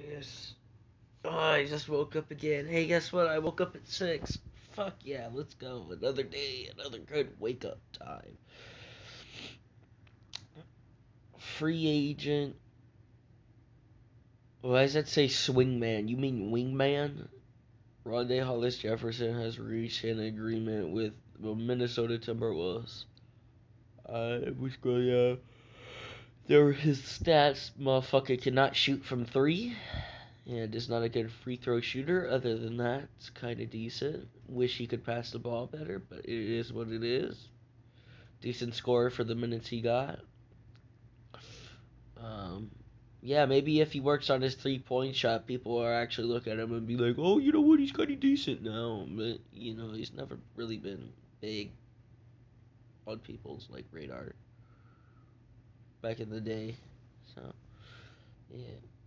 guess. Oh, I just woke up again. Hey, guess what? I woke up at 6. Fuck yeah, let's go. Another day, another good wake up time. Free agent. Why does that say swingman? You mean wingman? Rondae Hollis Jefferson has reached an agreement with the Minnesota Timberwolves. I was going, yeah. There were his stats. Motherfucker cannot shoot from three. And is not a good free throw shooter. Other than that, it's kind of decent. Wish he could pass the ball better, but it is what it is. Decent score for the minutes he got. Um, yeah, maybe if he works on his three point shot, people are actually look at him and be like, oh, you know what, he's kind of decent now. But, you know, he's never really been big on people's like radar back in the day. So, yeah.